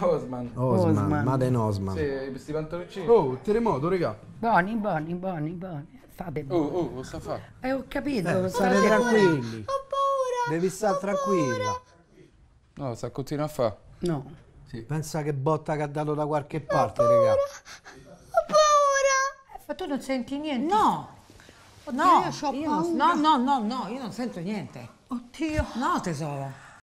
Osman. Osman, Osman. Maden Osman. Sì, questi pantaloncini. Oh, terremoto, regà. Buoni, buoni, buoni, buoni. State Oh, buoni. oh, cosa fa? Eh, ho capito. Eh, state stare tranquilli. Ho paura. Devi stare tranquilla. No, sta continua a fa. No. Pensa che botta che ha dato da qualche parte, regà. Ho paura. Eh, ma tu non senti niente? No, Oddio, no, io io non- paura. no, no, no, no, io non sento niente. Oddio. No, tesoro.